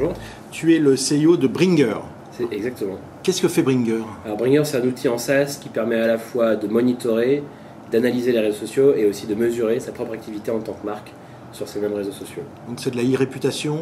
bonjour. Tu es le CEO de Bringer. Exactement. Qu'est-ce que fait Bringer? Alors Bringer, c'est un outil en SaaS qui permet à la fois de monitorer, d'analyser les réseaux sociaux et aussi de mesurer sa propre activité en tant que marque sur ces mêmes réseaux sociaux. Donc c'est de la e-réputation?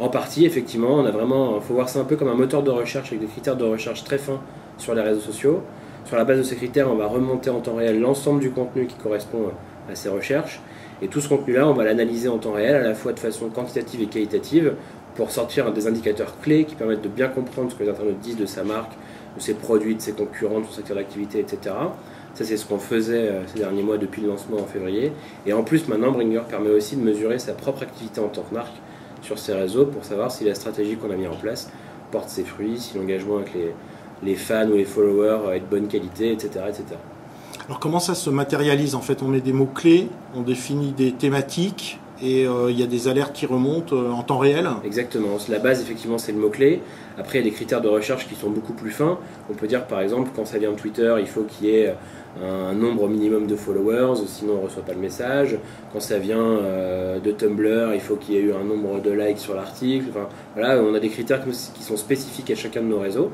En partie, effectivement, on a vraiment, il faut voir ça un peu comme un moteur de recherche avec des critères de recherche très fins sur les réseaux sociaux. Sur la base de ces critères, on va remonter en temps réel l'ensemble du contenu qui correspond à ces recherches. Et tout ce contenu-là, on va l'analyser en temps réel, à la fois de façon quantitative et qualitative, pour sortir des indicateurs clés qui permettent de bien comprendre ce que les internautes disent de sa marque, de ses produits, de ses concurrents, de son secteur d'activité, etc. Ça, c'est ce qu'on faisait euh, ces derniers mois depuis le lancement en février. Et en plus, maintenant, Bringer permet aussi de mesurer sa propre activité en tant que marque sur ses réseaux pour savoir si la stratégie qu'on a mise en place porte ses fruits, si l'engagement avec les, les fans ou les followers est de bonne qualité, etc. etc. Alors comment ça se matérialise? En fait, on met des mots-clés, on définit des thématiques et euh, il y a des alertes qui remontent euh, en temps réel Exactement. La base, effectivement, c'est le mot-clé. Après, il y a des critères de recherche qui sont beaucoup plus fins. On peut dire, par exemple, quand ça vient de Twitter, il faut qu'il y ait un nombre minimum de followers, sinon on ne reçoit pas le message. Quand ça vient euh, de Tumblr, il faut qu'il y ait eu un nombre de likes sur l'article. Enfin, voilà, on a des critères qui sont spécifiques à chacun de nos réseaux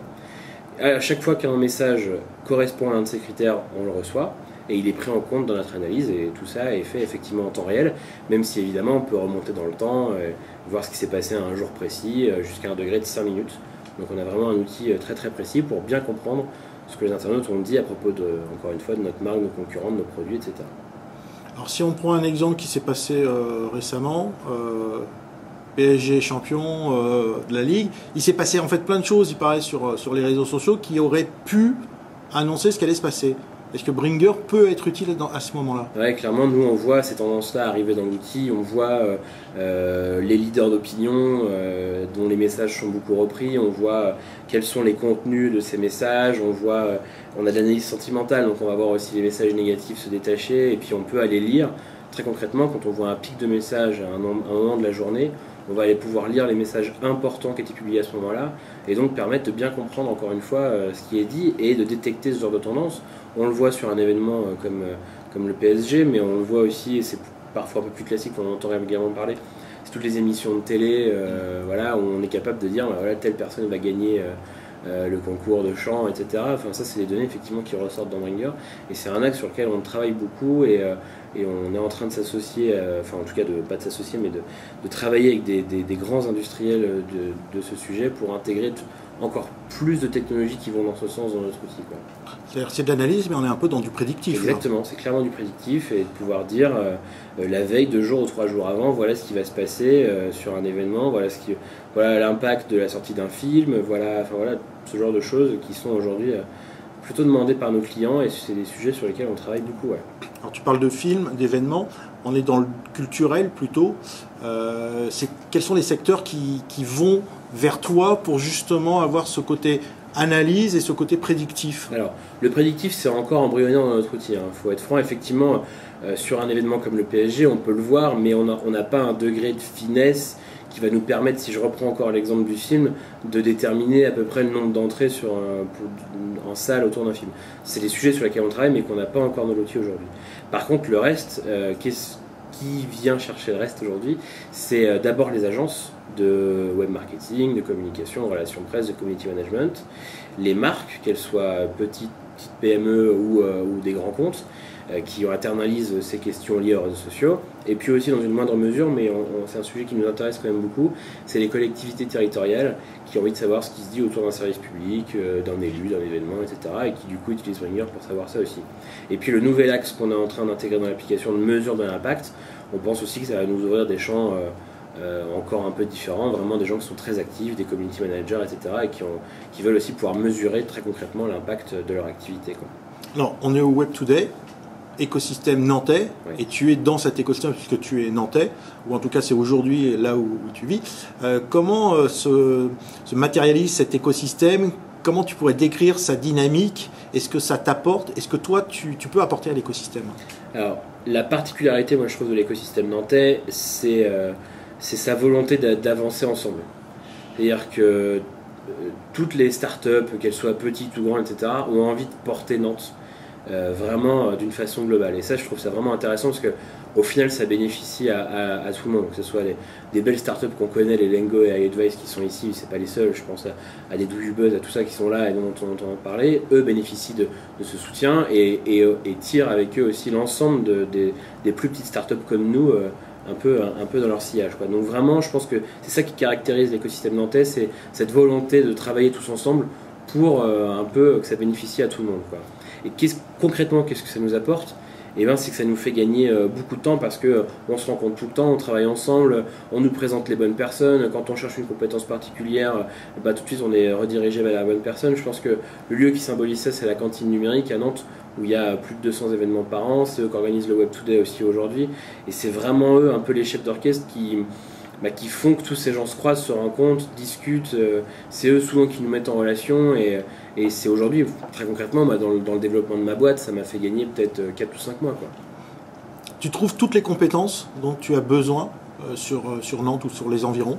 à chaque fois qu'un message correspond à un de ces critères, on le reçoit et il est pris en compte dans notre analyse et tout ça est fait effectivement en temps réel, même si évidemment on peut remonter dans le temps, euh, voir ce qui s'est passé à un jour précis euh, jusqu'à un degré de 5 minutes. Donc on a vraiment un outil euh, très très précis pour bien comprendre ce que les internautes ont dit à propos de, encore une fois, de notre marque, de nos concurrents, de nos produits, etc. Alors si on prend un exemple qui s'est passé récemment, PSG champion de la Ligue. Il s'est passé en fait plein de choses, il paraît, sur, sur les réseaux sociaux qui auraient pu annoncer ce qui allait se passer. Est-ce que Bringer peut être utile à ce moment-là. Oui, clairement, nous on voit ces tendances-là arriver dans l'outil, on voit euh, les leaders d'opinion dont les messages sont beaucoup repris, on voit quels sont les contenus de ces messages, on voit, on a de l'analyse sentimentale, donc on va voir aussi les messages négatifs se détacher, et puis on peut aller lire. Très concrètement, quand on voit un pic de messages à un moment de la journée, on va aller pouvoir lire les messages importants qui étaient publiés à ce moment-là, et donc permettre de bien comprendre encore une fois euh, ce qui est dit et de détecter ce genre de tendance. On le voit sur un événement euh, comme, euh, comme le PSG, mais on le voit aussi, et c'est parfois un peu plus classique, on entend également parler, c'est toutes les émissions de télé voilà, où on est capable de dire bah, voilà, telle personne va gagner. le concours de chant, etc. Enfin, ça, c'est des données effectivement qui ressortent dans Bringer. Et c'est un axe sur lequel on travaille beaucoup. Et, et on est en train de s'associer, euh, enfin en tout cas de, pas de s'associer, mais de, travailler avec des, grands industriels de, ce sujet pour intégrer encore plus de technologies qui vont dans ce sens dans notre outil. C'est-à-dire c'est de l'analyse, mais on est un peu dans du prédictif. Exactement, c'est clairement du prédictif et de pouvoir dire euh, euh, la veille, deux jours ou trois jours avant, voilà ce qui va se passer sur un événement, voilà ce qui, voilà l'impact de la sortie d'un film, voilà, enfin voilà ce genre de choses qui sont aujourd'hui plutôt demandé par nos clients et c'est des sujets sur lesquels on travaille beaucoup. Alors tu parles de films, d'événements, on est dans le culturel plutôt. Euh, quels sont les secteurs qui, vont vers toi pour justement avoir ce côté analyse et ce côté prédictif Alors, le prédictif, c'est encore embryonnaire dans notre outil. Il hein. faut être franc, effectivement, euh, sur un événement comme le PSG, on peut le voir, mais on n'a pas un degré de finesse qui va nous permettre, si je reprends encore l'exemple du film, de déterminer à peu près le nombre d'entrées sur en salle autour d'un film. C'est des sujets sur lesquels on travaille, mais qu'on n'a pas encore dans l'outil aujourd'hui. Par contre, le reste, euh, qui vient chercher le reste aujourd'hui C'est euh, d'abord les agences de web marketing, de communication, de relations presse, de community management, les marques, qu'elles soient petites, petites PME ou, euh, ou des grands comptes, qui internalisent ces questions liées aux réseaux sociaux. Et puis aussi, dans une moindre mesure, mais c'est un sujet qui nous intéresse quand même beaucoup, c'est les collectivités territoriales qui ont envie de savoir ce qui se dit autour d'un service public, euh, d'un élu, d'un événement, etc. Et qui du coup utilisent Bringer pour savoir ça aussi. Et puis le nouvel axe qu'on est en train d'intégrer dans l'application de mesure de l'impact, on pense aussi que ça va nous ouvrir des champs euh, encore un peu différents, vraiment des gens qui sont très actifs, des community managers, etc. et qui veulent aussi pouvoir mesurer très concrètement l'impact de leur activité. Quoi. Alors, on est au Web Today, écosystème nantais, et tu es dans cet écosystème puisque tu es nantais, ou en tout cas c'est aujourd'hui là où, tu vis. Euh, comment euh, se, matérialise cet écosystème? Comment tu pourrais décrire sa dynamique? Est-ce que ça t'apporte? Est-ce que toi tu, peux apporter à l'écosystème? Alors la particularité, moi je trouve, de l'écosystème nantais, c'est euh, sa volonté d'avancer ensemble. C'est-à-dire que toutes les startups, qu'elles soient petites ou grandes, etc., ont envie de porter Nantes euh, vraiment euh, d'une façon globale. Et ça, je trouve ça vraiment intéressant parce que au final, ça bénéficie à, tout le monde, que ce soit des belles startups qu'on connaît, les Lengo et iAdvice qui sont ici, c'est pas les seuls, je pense à, des Buzz, à tout ça qui sont là et dont on entend parler, eux bénéficient de, ce soutien et, tirent avec eux aussi l'ensemble des, plus petites startups comme nous. Euh, un peu, un, peu dans leur sillage. Donc vraiment, je pense que c'est ça qui caractérise l'écosystème nantais, c'est cette volonté de travailler tous ensemble pour euh, un peu que ça bénéficie à tout le monde. Et concrètement, qu'est-ce que ça nous apporte? Et ben, c'est que ça nous fait gagner euh, beaucoup de temps parce que euh, on se rencontre tout le temps, on travaille ensemble, on nous présente les bonnes personnes. Quand on cherche une compétence particulière, euh, bah, tout de suite on est redirigé vers la bonne personne. Je pense que le lieu qui symbolise ça, c'est la cantine numérique à Nantes où il y a plus de 200 événements par an. C'est eux qui organisent le Web Today aussi aujourd'hui. Et c'est vraiment eux, un peu les chefs d'orchestre qui, bah, qui font que tous ces gens se croisent, se rencontrent, discutent. c'est eux souvent qui nous mettent en relation. Et, et c'est aujourd'hui, très concrètement, dans, le, dans, le, développement de ma boîte, ça m'a fait gagner peut-être 4 euh, ou 5 mois. Quoi. Tu trouves toutes les compétences dont tu as besoin euh, sur, euh, sur Nantes ou sur les environs?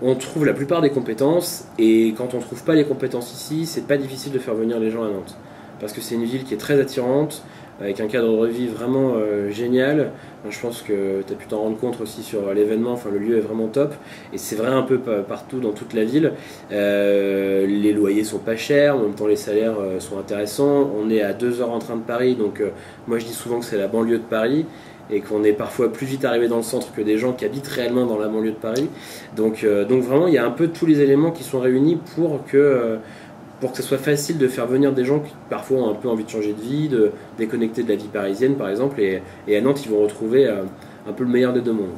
On trouve la plupart des compétences et quand on ne trouve pas les compétences ici, c'est pas difficile de faire venir les gens à Nantes. Parce que c'est une ville qui est très attirante, avec un cadre de vie vraiment euh, génial. Je pense que tu as pu t'en rendre compte aussi sur l'événement, enfin, le lieu est vraiment top et c'est vrai un peu partout dans toute la ville. Euh, les loyers sont pas chers, en même temps les salaires euh, sont intéressants. On est à deux heures en train de Paris, donc moi je dis souvent que c'est la banlieue de Paris et qu'on est parfois plus vite arrivé dans le centre que des gens qui habitent réellement dans la banlieue de Paris. Donc, donc vraiment, il y a un peu tous les éléments qui sont réunis pour que pour que ce soit facile de faire venir des gens qui parfois ont un peu envie de changer de vie, de déconnecter de la vie parisienne par exemple, et, à Nantes ils vont retrouver euh, un peu le meilleur des deux mondes.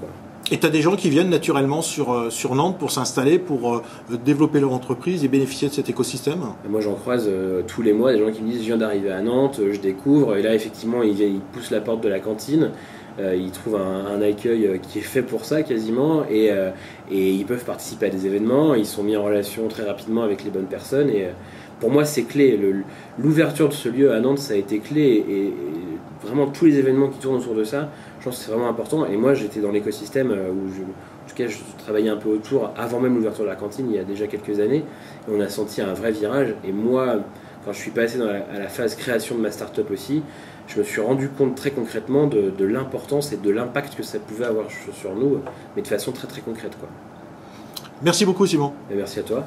Et tu as des gens qui viennent naturellement sur, euh, sur Nantes pour s'installer, pour euh, développer leur entreprise et bénéficier de cet écosystème? Moi j'en croise tous les mois des gens qui me disent je viens d'arriver à Nantes, je découvre, et là effectivement ils, viennent, ils poussent la porte de la cantine, ils trouvent un, accueil qui est fait pour ça quasiment et, et, ils peuvent participer à des événements, ils sont mis en relation très rapidement avec les bonnes personnes et, pour moi, c'est clé. L'ouverture de ce lieu à Nantes, ça a été clé. Et, vraiment, tous les événements qui tournent autour de ça, je pense que c'est vraiment important. Et moi, j'étais dans l'écosystème euh, où, je, en tout cas, je travaillais un peu autour avant même l'ouverture de la cantine, il y a déjà quelques années. Et on a senti un vrai virage. Et moi, quand je suis passé dans à la phase création de ma start-up aussi, je me suis rendu compte très concrètement de, de l'importance et de l'impact que ça pouvait avoir sur nous, mais de façon très très concrète. Quoi. Merci beaucoup Simon. Et merci à toi.